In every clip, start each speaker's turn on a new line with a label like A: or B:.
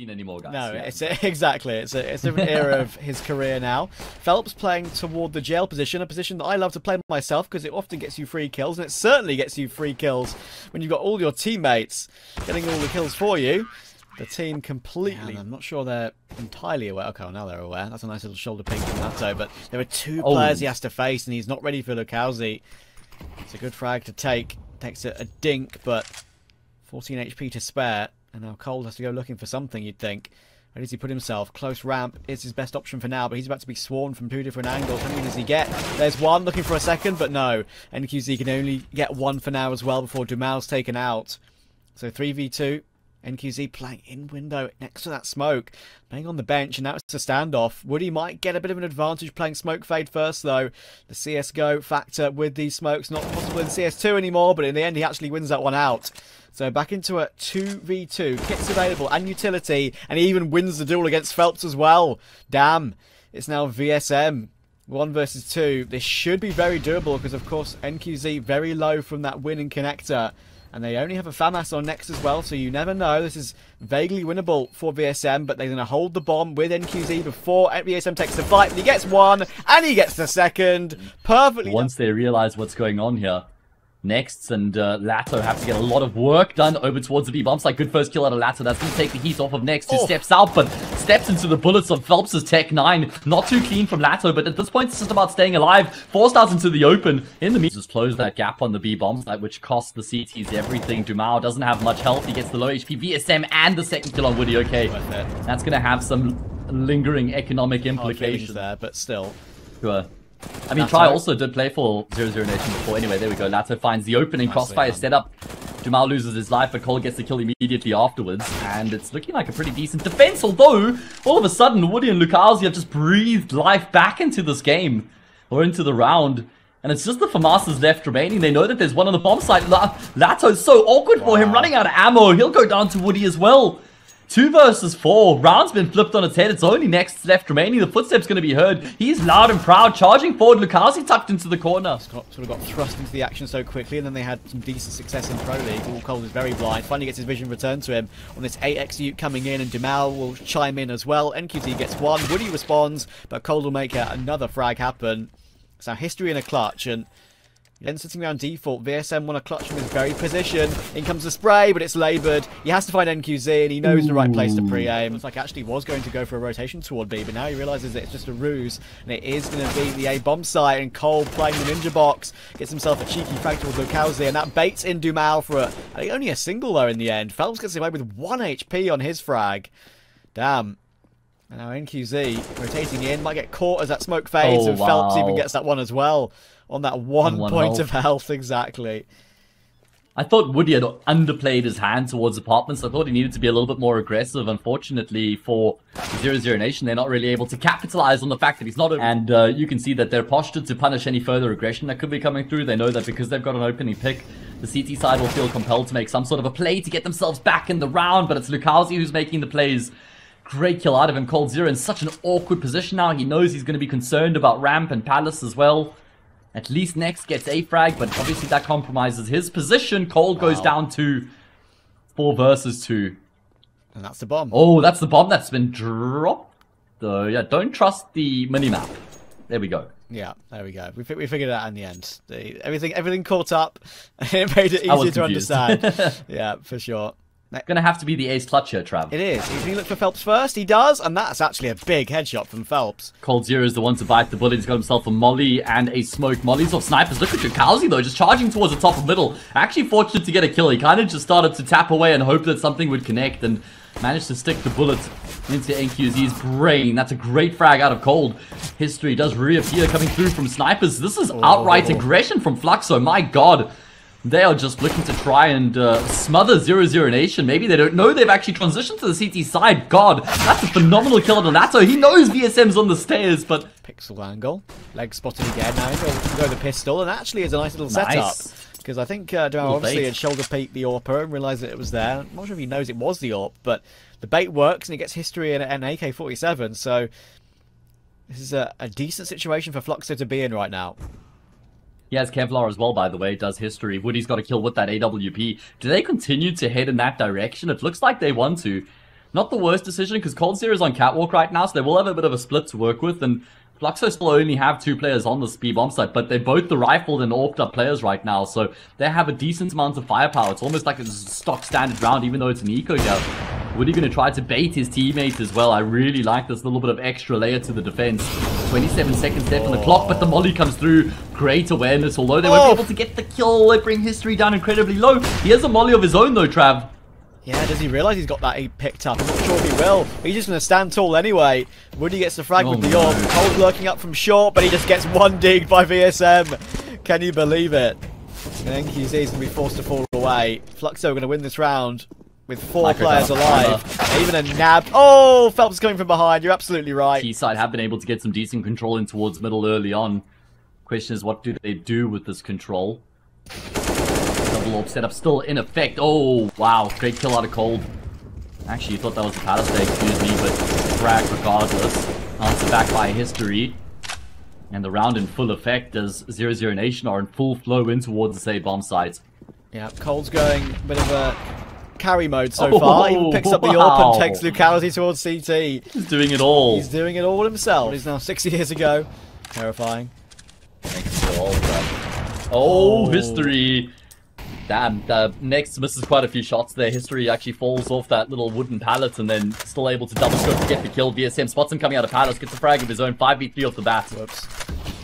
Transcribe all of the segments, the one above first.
A: 16 anymore, guys.
B: No,
A: Yeah.
B: it's a, exactly. It's a, it's a different era of his career now. felps playing toward the jail position, a position that I love to play myself because it often gets you free kills, and it certainly gets you free kills when you've got all your teammates getting all the kills for you. The team completely. I'm not sure they're entirely aware. Okay, well, now they're aware. That's a nice little shoulder ping from Nato, but there are two
A: Oh.
B: players he has to face, and he's not ready for Lucaozy. It's a good frag to take. Takes a, a dink, but 14 HP to spare. And now Cole has to go looking for something, you'd think. Where does he put himself? Close ramp is his best option for now, but he's about to be sworn from two different angles. How many does he get? There's one looking for a second, but no. NQZ can only get one for now as well before dumau's taken out. So 3v2. NQZ playing in window next to that smoke, playing on the bench, and that was a standoff. Woody might get a bit of an advantage playing smoke fade first, though. The CSGO factor with these smokes not possible in CS2 anymore, but in the end, he actually wins that one out. So back into a 2v2. Kits available and utility, and he even wins the duel against felps as well. Damn. It's now VSM. One versus two. This should be very doable because, of course, NQZ very low from that winning connector. And they only have a FAMAS on next as well, so you never know. This is vaguely winnable for VSM, but they're going to hold the bomb with NQZ before VSM takes the fight. He gets one, and he gets the second. Perfectly
A: Once they realize what's going on here, Next and uh, Latto have to get a lot of work done over towards the B bumps. Like good first kill out of Latto. That's going to take the heat off of Next, who
B: Oh.
A: steps out but steps into the bullets of felps' Tech 9. Not too clean from Latto, but at this point it's just about staying alive. Four stars into the open. In the meantime, just close that gap on the B bombs, like, which costs the CTs everything. dumau doesn't have much health. He gets the low HP VSM and the second kill on Woody. Okay, that's going to have some lingering economic
B: oh,
A: implications.
B: there, but still.
A: Sure. I mean,
B: Latto.
A: Try also did play for 0 Nation before. Anyway, there we go. Latto finds the opening.
B: Nicely
A: Crossfire
B: done.
A: set up. Jamal loses his life, but Cole gets the kill immediately afterwards. And it's looking like a pretty decent defense. Although, all of a sudden, Woody and Lucaozy have just breathed life back into this game. Or into the round. And it's just the FAMASas left remaining. They know that there's one on the bomb site. La- Latto's so awkward for him, running out of ammo. He'll go down to Woody as well. Two versus four. Round's been flipped on its head. It's only next left remaining. The footsteps going to be heard. He's loud and proud, charging forward. Lucaozy tucked into the corner.
B: sort of got thrust into the action so quickly, and then they had some decent success in Pro League. All Cole is very blind. Finally gets his vision returned to him on this 8x Ute coming in, and Jamal will chime in as well. NQZ gets one. Woody responds, but Cole will make another frag happen. So history in a clutch, and then sitting around default, VSM want to clutch from his very position. In comes the spray, but it's laboured. He has to find NQZ, and he knows the right place to pre-aim. Looks like actually was going to go for a rotation toward B, but now he realises it's just a ruse, and it is going to be the A bomb site. And Cole playing the ninja box gets himself a cheeky frag towards Lucaozy, and that baits in dumau for a, I think only a single though in the end. felps gets away with one HP on his frag. Damn. And now NQZ rotating in, might get caught as that smoke fades,
A: Oh,
B: and
A: felps
B: even gets that one as well. On that one,
A: one
B: point
A: health.
B: of health, exactly.
A: I thought Woody had underplayed his hand towards apartments. I thought he needed to be a little bit more aggressive. Unfortunately for Zero Zero Nation, they're not really able to capitalize on the fact that he's not. And uh, you can see that they're postured to punish any further aggression that could be coming through. They know that because they've got an opening pick, the CT side will feel compelled to make some sort of a play to get themselves back in the round. But it's Lucaozy who's making the plays. Great kill out of him. coldzera in such an awkward position now. He knows he's going to be concerned about Ramp and Palace as well. At least Next gets a frag, but obviously that compromises his position. Cold goes down to four versus two.
B: And that's the bomb.
A: Oh, that's the bomb that's been dropped. Though, yeah, don't trust the minimap. There we go.
B: Yeah, there we go. We, we figured it out in the end. The, everything everything caught up. it made it easier to understand. yeah, for sure.
A: Gonna have to be the ace clutch here, Trav.
B: It is. He's going to look for felps first. He does, and that's actually a big headshot from felps.
A: Cold Zero is the one to bite the bullet. He's got himself a molly and a smoke. Molly's off snipers. Look at Lucaozy though, just charging towards the top of middle. Actually fortunate to get a kill. He kind of just started to tap away and hope that something would connect and managed to stick the bullet into NQZ's brain. That's a great frag out of Cold. History does reappear coming through from snipers. This is oh. outright
B: Oh.
A: aggression from Fluxo. My god. They are just looking to try and uh, smother Zero Zero Nation. Maybe they don't know they've actually transitioned to the CT side. God, that's a phenomenal kill on Donato. He knows VSM's on the stairs, but
B: Pixel angle. Leg spotted again. Now he'll go the pistol, and actually it's a nice little setup.
A: Nice.
B: Because I think uh, Duran obviously
A: bait.
B: had shoulder peeked the AWPer and realised that it was there. I'm not sure if he knows it was the AWP, but the bait works and he gets history and an AK-47, so this is a, a decent situation for Fluxo to be in right now.
A: He has Kevlar as well, by the way, does history. Woody's got a kill with that AWP. Do they continue to head in that direction? It looks like they want to. Not the worst decision because coldzera is on catwalk right now, so they will have a bit of a split to work with. And Fluxo still only have two players on the speed bomb site, but they're both the rifled and orped up players right now, so they have a decent amount of firepower. It's almost like a stock standard round, even though it's an eco here. Woody going to try to bait his teammates as well. I really like this little bit of extra layer to the defense. 27 seconds left on the clock, but the molly comes through. Great awareness, although they won't be able to get the kill. They bring history down incredibly low. He has a molly of his own though, Trav.
B: Yeah, does he realise he's got that he picked up? I'm not sure if he will. He's just going to stand tall anyway. Woody gets the frag
A: Oh,
B: with the AWP. Cold lurking up from short, but he just gets one dig by VSM. Can you believe it? And NQZ is going to be forced to fall away. Fluxo are going to win this round with four
A: Micro
B: players alive. Even a nab. Oh, felps is coming from behind. You're absolutely right.
A: T-side have been able to get some decent control in towards middle early on. Question is, what do they do with this control? Double AWP setup still in effect. Oh, wow. Great kill out of cold. Actually, you thought that was a palace day, excuse me, but frag regardless. Answer back by history. And the round in full effect as 00 Nation are in full flow in towards the save bomb site.
B: Yeah, Cold's going a bit of a carry mode so
A: Oh,
B: far. He picks up the
A: AWP
B: and oh, takes Lucality towards CT.
A: He's doing it all.
B: He's doing it all himself. He's now six years ago. Terrifying.
A: Thanks for all that. Oh,
B: Oh.
A: history. Damn, uh, the next misses quite a few shots there. History actually falls off that little wooden pallet and then still able to double scope to get the kill. VSM spots him coming out of palace, gets a frag of his own 5v3 off the bat.
B: Whoops.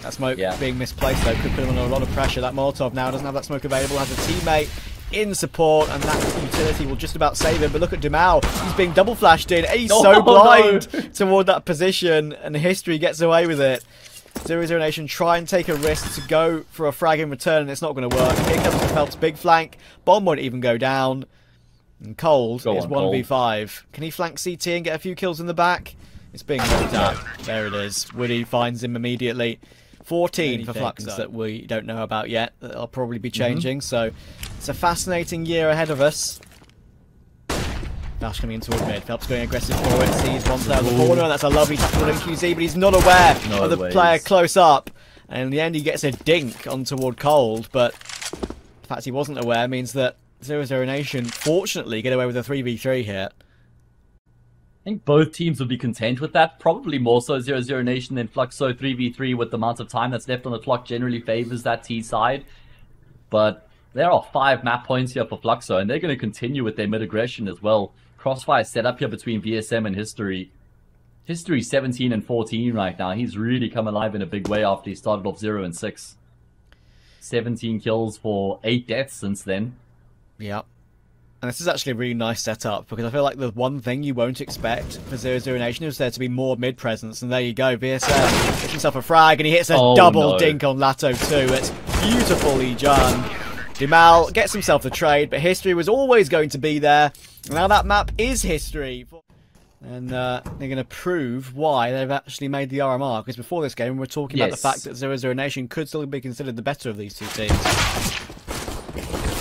B: That smoke
A: Yeah.
B: being misplaced though could put him under a lot of pressure. That Molotov now doesn't have that smoke available, has a teammate in support, and that utility will just about save him. But look at dumau, he's being double flashed in. He's
A: Oh,
B: so
A: no.
B: blind toward that position, and history gets away with it. Zero Zero Nation try and take a risk to go for a frag in return, and it's not going to work. Here comes the felps big flank. Bomb won't even go down. And Cold
A: Go
B: is
A: on,
B: 1v5. Can he flank CT and get a few kills in the back? It's being looked at. There it is. Woody finds him immediately. 14 for Flux
C: so.
B: that we don't know about yet. That'll probably be mm-hmm. changing. So it's a fascinating year ahead of us. Dash coming into mid. felps going aggressive for it. Sees one in the corner, that's a lovely tackle on QZ, but he's not aware
A: No
B: of the
A: ways.
B: player close up. And in the end, he gets a dink on toward Cold, but the fact he wasn't aware means that Zero Zero Nation, fortunately, get away with a 3v3 here.
A: I think both teams would be content with that. Probably more so 0-0 Nation than Fluxo 3v3 with the amount of time that's left on the clock generally favors that T side. But there are five map points here for Fluxo, and they're going to continue with their mid aggression as well. Crossfire set up here between VSM and History. History 17 and 14 right now. He's really come alive in a big way after he started off 0 and 6. 17 kills for 8 deaths since then.
B: Yep. And this is actually a really nice setup because I feel like the one thing you won't expect for Zero Zero Nation is there to be more mid presence, and there you go. VSM gets himself a frag and he hits a
A: Oh,
B: double
A: no.
B: dink on Latto too. It's beautifully done. dumau gets himself the trade, but history was always going to be there. Now that map is history. And uh, they're going to prove why they've actually made the RMR. Because before this game, we were talking about the fact that Zero Zero Nation could still be considered the better of these two teams.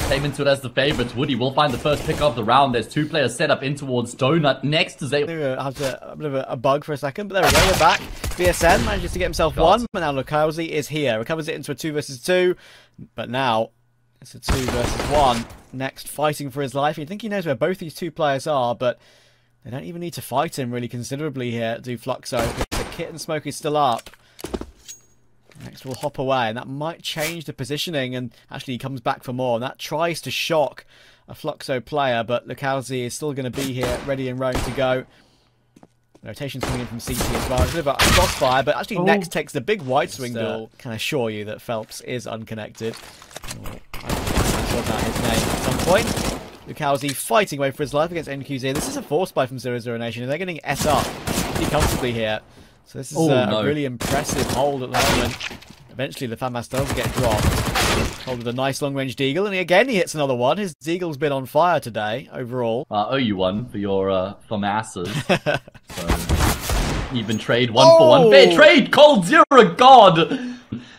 A: Came into it as the favorites. Woody will find the first pick of the round. There's two players set up in towards Donut. Next is a
B: I had a, a bit of a, bug for a second, but there we go, we're back. VSM manages to get himself
A: God.
B: one, but now Lucaozy is here. Recovers it into a two versus two, but now it's a two versus one. Next, fighting for his life. You think he knows where both these two players are, but they don't even need to fight him really considerably here, do Fluxo, the kit and smoke is still up. Next will hop away, and that might change the positioning, and actually he comes back for more, and that tries to shock a Fluxo player, but Lucaozy is still going to be here, ready and roaring to go. Rotation's coming in from CT as well. It's a bit of a crossfire, but actually
A: Oh.
B: Next takes the big wide swing
C: uh,
B: duel. Can assure you that felps is unconnected. Oh, I sort out his name at some point. Lucaozy fighting away for his life against NQZ. This is a force buy from Zero Zero Nation, and they're getting S up pretty comfortably here. So this is
A: Oh,
B: uh,
A: no.
B: a really impressive hold at the moment. Eventually the FAMAS does get dropped. Hold with a nice long-range Deagle, and again he hits another one. His Deagle's been on fire today, overall.
A: I owe you one for your uh, for masses. so, even trade one for one. Fair
B: Oh!
A: trade. coldzera, God.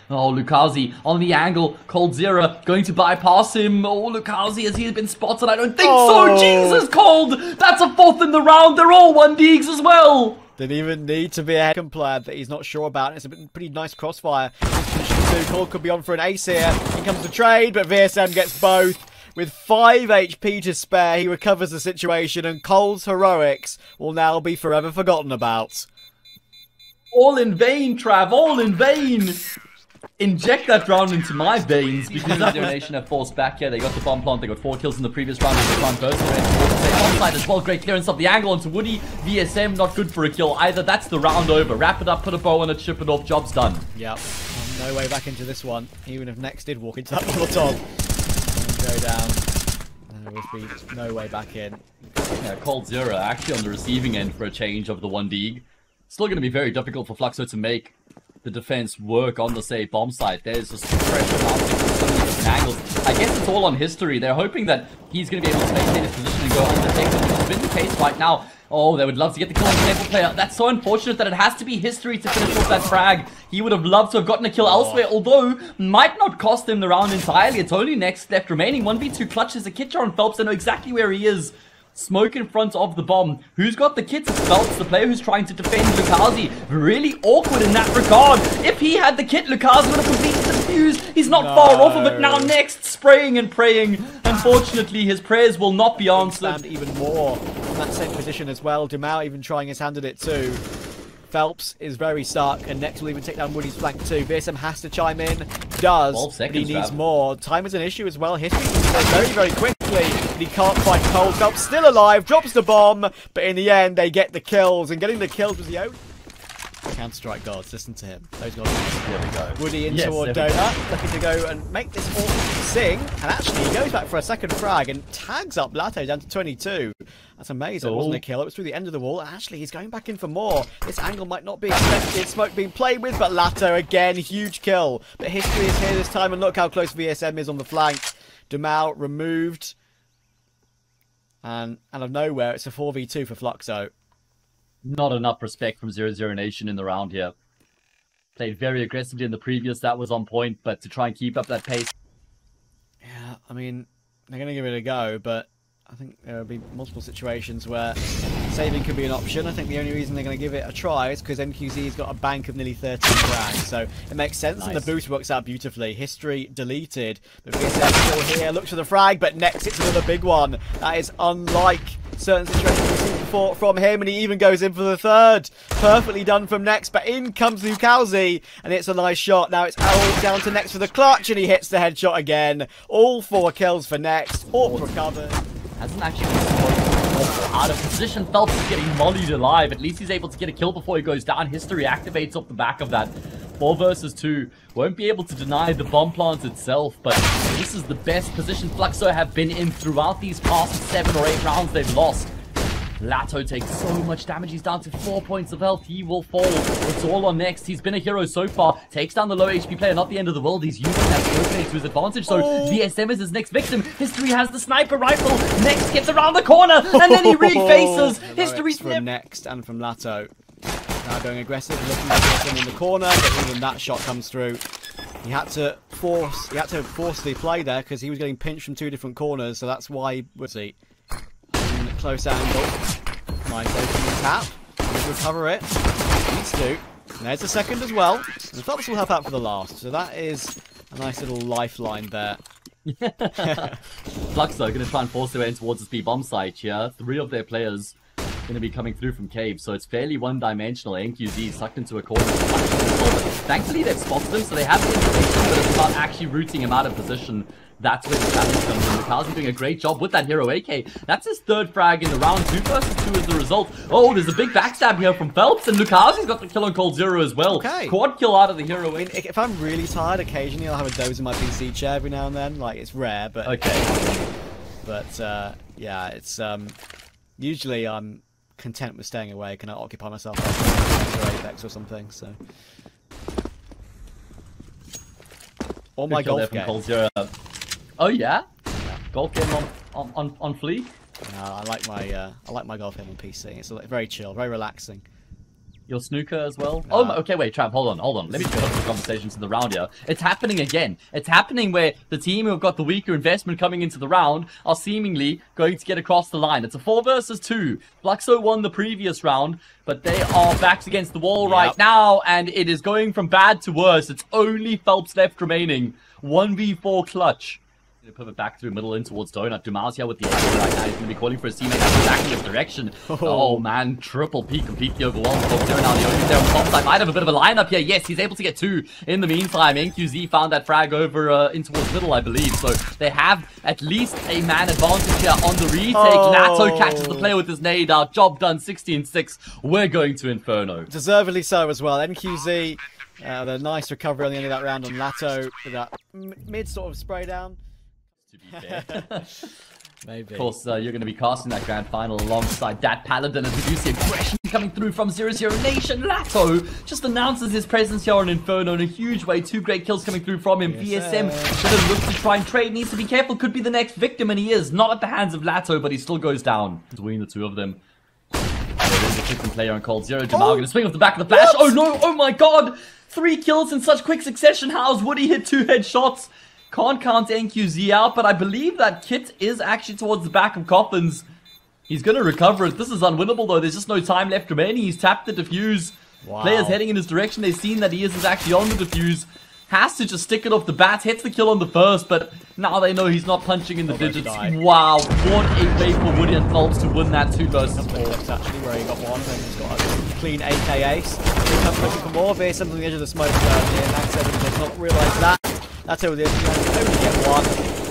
A: Oh, Lucaozy on the angle. coldzera going to bypass him. Oh, Lucaozy has he been spotted? I don't think
B: Oh!
A: so. Jesus, Cold. That's a fourth in the round. They're all one Deegs as well.
B: Didn't even need to be a second player that he's not sure about. It's a pretty nice crossfire. Cole could be on for an ace here. In comes the trade, but VSM gets both. with 5 HP to spare, he recovers the situation, and Cole's heroics will now be forever forgotten about.
A: All in vain, Trav, all in vain! Inject that round into my veins because that Nation have forced back here. They got the bomb plant, they got four kills in the previous round. They found burst onside as well. Great clearance of the angle onto Woody. VSM not good for a kill either. That's the round over. Wrap it up, put a bow on it, Chip it off. Job's done.
B: Yep. No way back into this one. Even if Next did walk into that Molotov and go down, there would be no way back in.
A: Yeah, coldzera actually on the receiving end for a change of the 1D. Still going to be very difficult for Fluxo to make the defense work on the, safe bomb site. There's just pressure mounting from so many different angles. I guess it's all on history. They're hoping that he's going to be able to maintain his position and go undetected, which has been the case right now. Oh, they would love to get the kill on the table player. That's so unfortunate that it has to be history to finish off that frag. He would have loved to have gotten a kill oh. elsewhere, although might not cost him the round entirely. It's only next left remaining. 1v2 clutches a Kitcher on felps. I know exactly where he is. Smoke in front of the bomb. Who's got the kits? It's felps, the player who's trying to defend Lucaozy. Really awkward in that regard. If he had the kit, Lucaozy would have completed the. He's not no. far off of it now. Next, spraying and praying. Unfortunately, his prayers will not be answered.
B: Even more that same position as well. Dumau even trying his hand at it too. felps is very stuck, and next will even take down Woody's flank too. VSM has to chime in, does, but he needs more. Time is an issue as well. History very, very quickly, he can't fight Cole. felps still alive, drops the bomb, but in the end, they get the kills, and getting the kills was the only... Counter-Strike guards, listen to him. Those gods.
A: Here we go.
B: Woody into yes, Donut, looking to go and make this all sing. And actually, he goes back for a second frag and tags up Latte down to 22. That's amazing. It wasn't a oh. kill. It was through the end of the wall. And actually, he's going back in for more. This angle might not be expected. Smoke being played with, but Latto again, huge kill. But history is here this time, and look how close VSM is on the flank. dumau removed. And out of nowhere, it's a 4v2 for Fluxo.
A: Not enough respect from Zero Zero Nation in the round here. Played very aggressively in the previous, that was on point, but to try and keep up that pace.
B: Yeah, I mean, they're going to give it a go, but I think there will be multiple situations where saving could be an option. I think the only reason they're going to give it a try is because NQZ's got a bank of nearly 13 grand, so it makes sense, nice. and the boost works out beautifully. History deleted, but VSM still here, looks for the frag, but next it's another big one. That is unlike certain situations we've seen before from him, and he even goes in for the third. Perfectly done from Next, but in comes Lucaozy, and it's a nice shot. Now it's all down to Next for the clutch, and he hits the headshot again. All four kills for Next. AWP recovered.
A: Hasn't actually been out of position. felps is getting mollied alive. At least he's able to get a kill before he goes down. History activates off the back of that. 4 versus 2. Won't be able to deny the bomb plant itself, but this is the best position Fluxo have been in throughout these past 7 or 8 rounds they've lost. Latto takes so much damage. He's down to 4 points of health. He will fall. It's all on next. He's been a hero so far. Takes down the low HP player. Not the end of the world. He's using that skill to his advantage. So oh. VSM is his next victim. History has the sniper rifle. Next gets around the corner. And then he refaces. History's
B: from next and from Latto. Now going aggressive, looking for him in the corner, but even that shot comes through. He had to force, he had to force the play there because he was getting pinched from two different corners, so that's why. Let's see, close angle, nice opening tap, recover it, needs to. There's a second as well, and felps will help out for the last, so that is a nice little lifeline there.
A: Flux going to try and force their way in towards the speed bomb site here. Three of their players going to be coming through from cave, so it's fairly one-dimensional. NQZ sucked into a corner. Thankfully, they've spotted him, so they have the information, but it's about actually rooting him out of position. That's where the challenge comes in. Lucaozy doing a great job with that hero AK. That's his third frag in the round. Two versus two is the result. Oh, there's a big backstab here from felps, and Lucaozy's got the kill on coldzera as well. Okay. Quad kill out of the hero.
B: I mean, if I'm really tired, occasionally I'll have a doze in my PC chair every now and then. Like, it's rare, but...
A: Okay.
B: But, uh, yeah, it's, um... Usually I'm content with staying away. Can I occupy myself with Apex or something? So. Or my golf game.
A: Oh yeah? yeah. Golf game on on on, on Fleek.
B: No, I like my uh, I like my golf game on PC. It's very chill, very relaxing.
A: Your snooker as well? Uh, oh, okay, wait, Trav, hold on, hold on. Let me get up the conversation to the round here. It's happening again. It's happening where the team who've got the weaker investment coming into the round are seemingly going to get across the line. It's a 4 versus 2. Fluxo won the previous round, but they are backs against the wall yep. right now, and it is going from bad to worse. It's only felps left remaining. 1v4 clutch. They pivot back through middle in towards Donut. Dumas here with the exit right now. He's going to be calling for his teammate back in this direction. Oh. oh, man, triple P completely overwhelmed. There now the only there on top side. Might have a bit of a lineup here. Yes, he's able to get two. In the meantime, NQZ found that frag over uh, in towards middle, I believe. So they have at least a man advantage here on the retake. Oh. Nato catches the player with his nade out. Job done 16-6. We're going to Inferno.
B: Deservedly so as well. NQZ, uh, the nice recovery on the end of that round on Latto with that mid sort of spray down
A: to be fair.
B: Maybe.
A: Of course, uh, you're going to be casting that grand final alongside that Paladin as we do see aggression coming through from Zero Zero Nation. Latto just announces his presence here on Inferno in a huge way. Two great kills coming through from him. VSM gonna look to try and trade. Needs to be careful. Could be the next victim, and he is. Not at the hands of Latto, but he still goes down. Between the two of them. There is a different player on coldzera. Jamal oh. gonna swing off the back of the flash. What? Oh no! Oh my god! Three kills in such quick succession. How's Woody hit two headshots? Can't count NQZ out, but I believe that Kit is actually towards the back of Coffins. He's going to recover it. This is unwinnable, though. There's just no time left remaining. He's tapped the defuse. Wow. Players heading in his direction. They've seen that he isn't actually on the defuse. Has to just stick it off the bat. Hits the kill on the first, but now they know he's not punching in the digits. Wow, what a way for Woody and felps to win that 2 versus 4.
B: That's actually where he got one, and he's got a clean AK ace. He comes looking for more. There's something on the edge of the smoke down here. Max 7 does not realise that. That's how the only get one.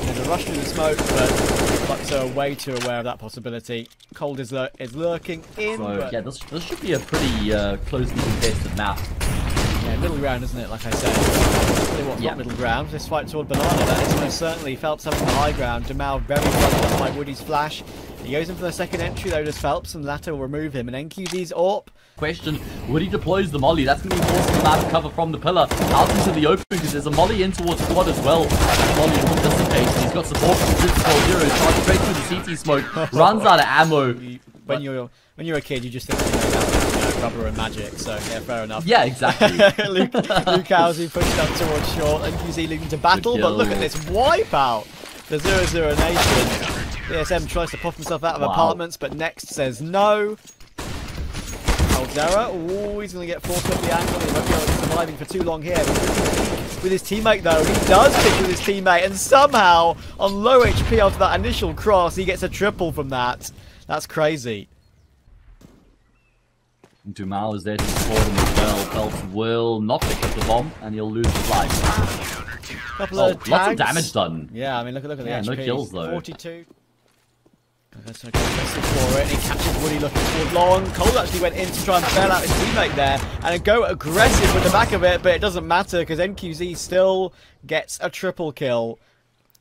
B: There's a rush through the smoke, but Bucks are way too aware of that possibility. Cold is, lur is lurking in.
A: So, yeah, this, this should be a pretty uh, closely contested map.
B: Yeah, middle ground, isn't it? Like I said. What's yeah. not middle ground? This fight toward Banana. That is most certainly felps having the high ground. Jamal very flustered by Woody's flash. He goes in for the second entry though, does felps, and Latter will remove him. And NQZ's AWP
A: Question, Woody deploys the molly. That's going to be forcing him out of cover from the pillar. Out into the open because there's a molly in towards squad as well. That molly will dissipate. He's got support from 12 Zero. Charges straight through the CT smoke. Runs out of ammo.
B: When you're when you're a kid, you just think oh, you know, rubber and magic. So yeah, fair enough.
A: Yeah, exactly.
B: Luke, Luke Housie pushed up towards short, NQZ leading to battle. But look at this wipeout. The 0-0 Nation. VSM tries to pop himself out of wow. apartments, but Next says no. coldzera, oh, he's going to get forced up the angle. He won't be able to surviving for too long here. With his teammate, though, he does pick with his teammate, and somehow, on low HP after that initial cross, he gets a triple from that. That's crazy.
A: dumau is there to support him as well. felps will not pick up the bomb, and he'll lose his life.
B: Couple oh, of
A: lots of damage done.
B: Yeah, I mean, look, look at the
A: yeah,
B: HP.
A: no kills, though.
B: 42. That's okay. for it, he catches Woody looking forward long. Cole actually went in to try and bail out his teammate there, and go aggressive with the back of it, but it doesn't matter because NQZ still gets a triple kill.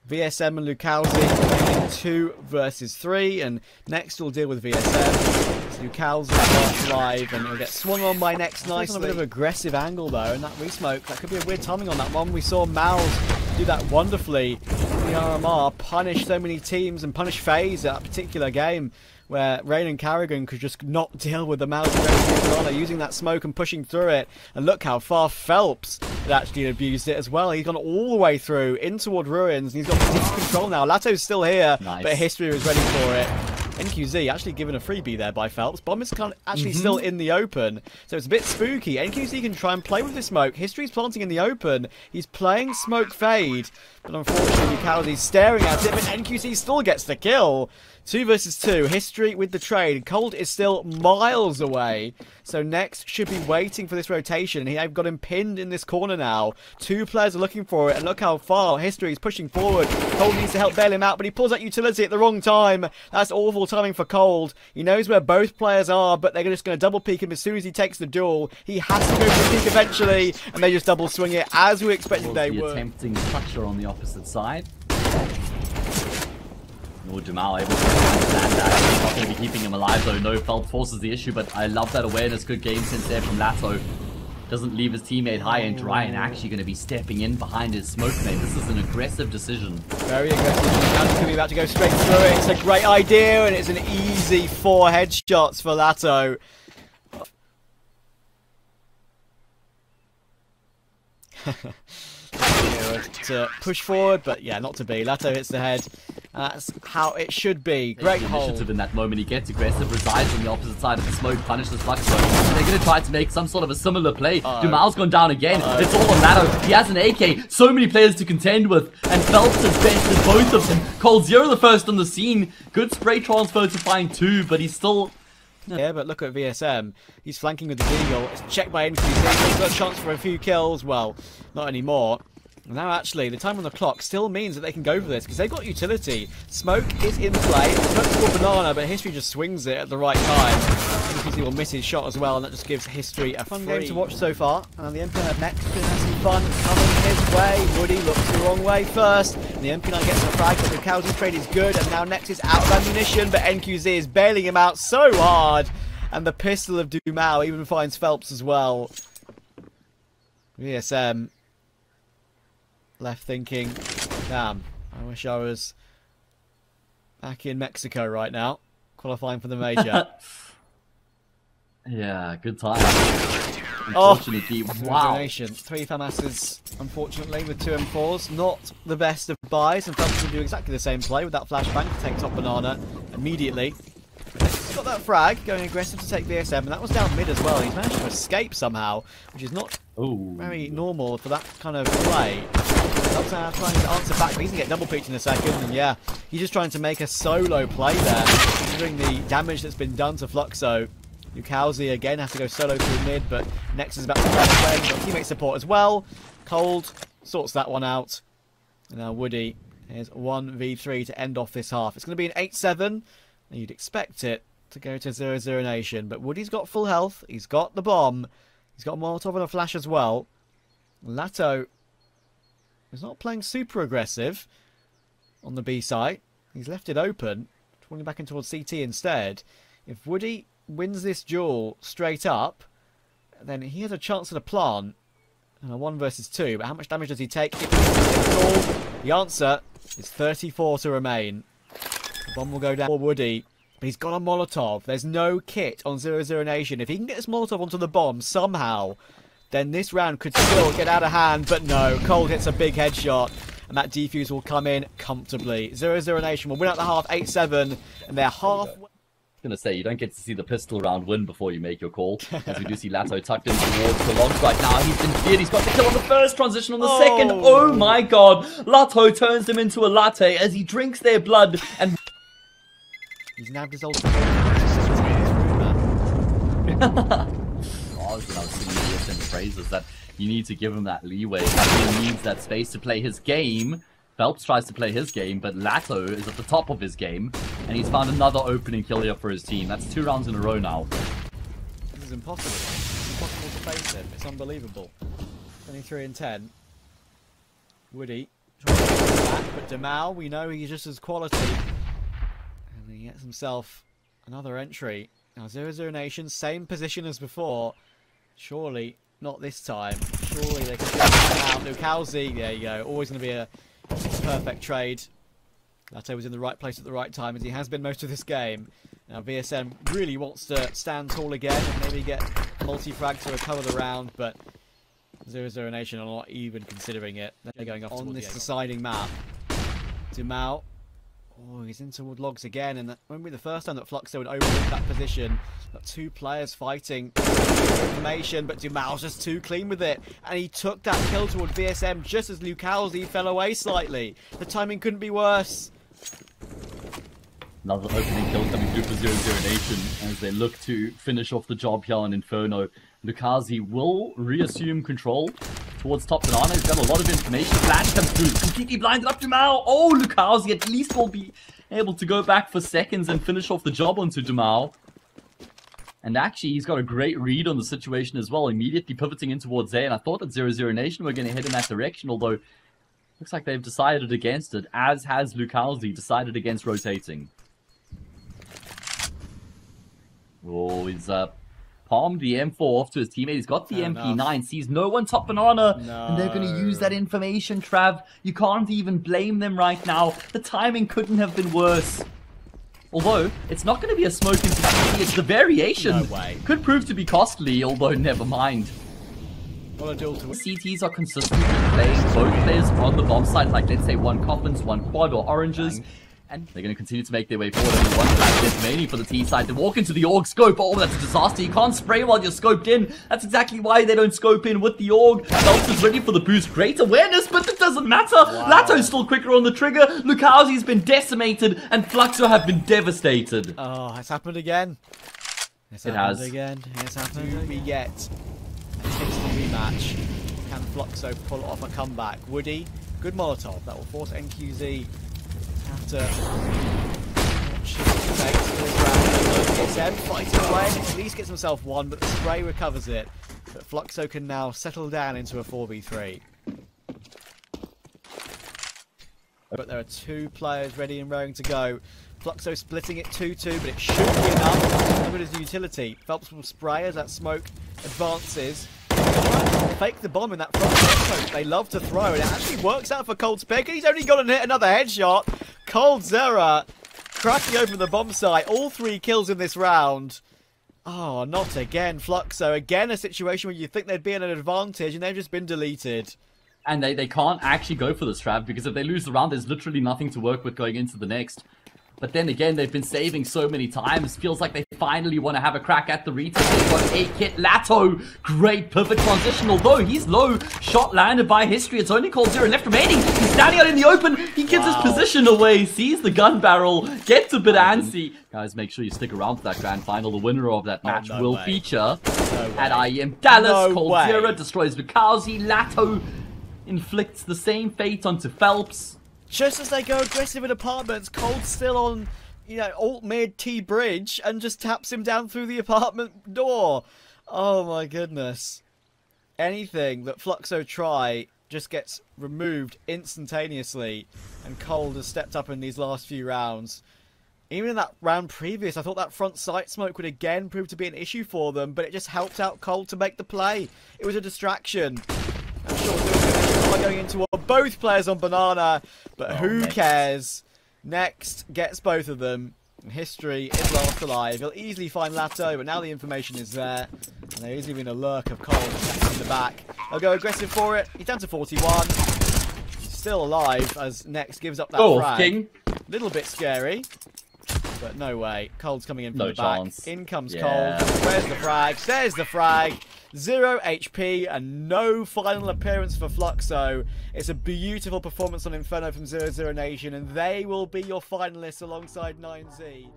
B: VSM and Lucaozy two versus three, and next we'll deal with VSM. Lucaozy live, and he'll get swung on by next nicely. On a bit of aggressive angle though, and that resmoke, that could be a weird timing on that one. We saw MOUZ do that wonderfully the RMR punish so many teams and punish FaZe at that particular game where Rain and karrigan could just not deal with the mouse of using that smoke and pushing through it. And look how far felps had actually abused it as well. He's gone all the way through in toward Ruins, and he's got deep control now. Latto's still here, nice. but history was ready for it. NQZ actually given a freebie there by felps. Bomb is kind of actually mm -hmm. still in the open, so it's a bit spooky. NQZ can try and play with the smoke. History's planting in the open. He's playing smoke fade, but unfortunately Calody's staring at it, but NQZ still gets the kill. Two versus two. History with the trade. Cold is still miles away. So next should be waiting for this rotation. He, I've got him pinned in this corner now. Two players are looking for it. And look how far History is pushing forward. Cold needs to help bail him out. But he pulls out utility at the wrong time. That's awful timing for Cold. He knows where both players are. But they're just going to double peek him as soon as he takes the duel. He has to go for the peek eventually. And they just double swing it as we expected they
A: the
B: would.
A: attempting structure on the opposite side. Nor Jamal able to understand that. Not going to be keeping him alive though. No felps forces the issue, but I love that awareness. Good game sense there from Latto. Doesn't leave his teammate high and dry and actually going to be stepping in behind his smoke mate. This is an aggressive decision.
B: Very aggressive. Now going to be about to go straight through it. It's a great idea and it's an easy four headshots for Latto. to uh, push forward, but yeah, not to be. Latto hits the head. That's how it should be. Great hold.
A: initiative in that moment. He gets aggressive, resides on the opposite side of the smoke, punishes Fluxo. They're going to try to make some sort of a similar play.
B: Uh-oh.
A: dumau's gone down again.
B: Uh-oh.
A: It's all on Latto. He has an AK. So many players to contend with. And felps has bested both of them. coldzera the first on the scene. Good spray transfer to find two, but he's still...
B: Yeah, but look at VSM. He's flanking with the Deagle. It's checked by NQZ. He's got a chance for a few kills. Well, not anymore. Now, actually, the time on the clock still means that they can go for this because they've got utility. Smoke is in play. Smoke's for Banana, but History just swings it at the right time. NQZ will miss his shot as well, and that just gives History a fun
C: Free.
B: game to watch so far. And the MP9 next have some fun coming his way. Woody looks the wrong way first. And the MP9 gets a frag, but the Cowsey trade is good. And now Nex is out of ammunition, but NQZ is bailing him out so hard. And the pistol of dumau even finds felps as well. VSM um, left thinking, damn, I wish I was back in Mexico right now, qualifying for the major.
A: Yeah, good time.
B: Oh.
A: Unfortunately, wow.
B: Donation. Three FAMASs, unfortunately, with two M4s. Not the best of buys, and felps can do exactly the same play with that flashbang to take top banana immediately. He's got that frag, going aggressive to take VSM, and that was down mid as well. He's managed to escape somehow, which is not
A: Oh.
B: very normal for that kind of play. Now trying to answer back, but he's going to get double peaked in a second, and yeah, he's just trying to make a solo play there, considering the damage that's been done to Fluxo. Lucaozy again has to go solo through mid, but Nex is about to away. He's got teammate support as well. Cold sorts that one out. And now Woody is 1v3 to end off this half. It's going to be an 8-7, and you'd expect it to go to 0-0 Nation. But Woody's got full health. He's got the bomb. He's got a Molotov and a flash as well. Latto is not playing super aggressive on the B site. He's left it open, falling back in towards CT instead. If Woody wins this duel straight up, then he has a chance at a plant. And a 1 versus 2, but how much damage does he take? The answer is 34 to remain. The bomb will go down for Woody, but he's got a Molotov. There's no kit on 00 Nation. If he can get this Molotov onto the bomb somehow, then this round could still get out of hand, but no. Cold hits a big headshot, and that defuse will come in comfortably. 0-0 Nation will win out the half 8-7, and they're half...
A: I was gonna say you don't get to see the pistol round win before you make your call. As we do see Latto tucked in towards the longs right now. He's been feared. He's got the kill on the first transition on the
B: Oh.
A: second. Oh my god. Latto turns him into a latte as he drinks their blood and
B: He's nabbed his ultimate.
A: Phrases that you need to give him that leeway. He needs that space to play his game. felps tries to play his game, but Latto is at the top of his game, and he's found another opening kill here for his team. That's two rounds in a row now.
B: This is impossible. It's impossible to face him. It's unbelievable. 23 and 10. Woody back, but Demal, we know he's just as quality. And he gets himself another entry. Now 0-0 Nation, same position as before. Surely not this time. Surely they can get him out. Lucaozy, there you go. Always going to be a perfect trade. Latte was in the right place at the right time, as he has been most of this game. Now VSM really wants to stand tall again and maybe get multi-frag to recover the round, but 0-0 Nation are not even considering it. They're going off on this deciding map. dumau. Oh, he's in toward logs again, and that won't be the first time that Fluxo would overlook that position. Got two players fighting for information, but dumau's just too clean with it, and he took that kill toward VSM just as Lucaozy fell away slightly. The timing couldn't be worse.
A: Another opening kill coming through for 0-0 Nation as they look to finish off the job here on Inferno. Lucaozy will reassume control towards top banana. He's got a lot of information. Flash comes through, completely blinded up to Mao. Oh, Lucaozy at least will be able to go back for seconds and finish off the job onto dumau. And actually, he's got a great read on the situation as well, immediately pivoting in towards A. And I thought that 0-0 Nation were going to head in that direction, although looks like they've decided against it, as has Lucaozy decided against rotating. Oh, he's uh, palmed the M4 off to his teammate. He's got the
B: Fair
A: MP9,
B: enough.
A: sees no one top banana, and they're going to use that information, Trav. You can't even blame them right now. The timing couldn't have been worse. Although, it's not going to be a into CT, it's the variation.
B: No way.
A: Could prove to be costly, although never mind.
B: What a duel to
A: CTs are consistently playing both players on the bomb site, like let's say one coffins, one quad, or oranges. And they're going to continue to make their way forward. Only one flash gets remaining for the T side. They walk into the AWP scope. Oh, that's a disaster. You can't spray while you're scoped in. That's exactly why they don't scope in with the AWP. felps is ready for the boost. Great awareness, but it doesn't matter. Wow. Latto's still quicker on the trigger. Lucaozy's been decimated, and Fluxo have been devastated.
B: Oh, it's happened again. It's
A: it
B: happened
A: has.
B: again. It's happened Do we get a tasty rematch? Can Fluxo pull off a comeback? Woody, good Molotov. That will force NQZ have uh, to watch his to the ground. At least gets himself one, but the spray recovers it. But Fluxo can now settle down into a 4v3. But there are two players ready and raring to go. Fluxo splitting it 2-2, but it should be enough. Look at his utility. felps will spray as that smoke advances. Fake the bomb in that front They love to throw, and it actually works out for Cold Pick. He's only got hit another headshot. Coldzera cracking open the bomb site. All three kills in this round. Oh, not again, Fluxo. Again, a situation where you think they'd be at an advantage, and they've just been deleted.
A: And they, they can't actually go for this trap, because if they lose the round, there's literally nothing to work with going into the next. But then again, they've been saving so many times. Feels like they finally want to have a crack at the retake. They've got a kit. Latto, great pivot transition. Although he's low, shot landed by history. It's only coldzera left remaining. He's standing out in the open. He gives wow. his position away, sees the gun barrel, gets a bit antsy. Guys, make sure you stick around for that grand final. The winner of that match oh, no will way. feature no at IEM Dallas. No coldzera way. destroys Lucaozy. Latto inflicts the same fate onto felps.
B: Just as they go aggressive in apartments, Cold's still on, you know, alt mid T bridge and just taps him down through the apartment door. Oh my goodness. Anything that Fluxo try just gets removed instantaneously, and Cold has stepped up in these last few rounds. Even in that round previous, I thought that front sight smoke would again prove to be an issue for them, but it just helped out Cold to make the play. It was a distraction. Going into both players on banana, but oh, who next. cares? Next gets both of them. History is last alive. He'll easily find Latto, but now the information is there. And there is even a lurk of Cole in the back. He'll go aggressive for it. He's down to 41. Still alive as Next gives up that oh, frag. King. Little bit scary. But no way. Cold's coming in from
A: no
B: the
A: chance.
B: back. In comes yeah. Cold. Where's the frag? There's the frag. Zero HP and no final appearance for Fluxo. It's a beautiful performance on Inferno from Zero Zero Nation, and they will be your finalists alongside 9Z.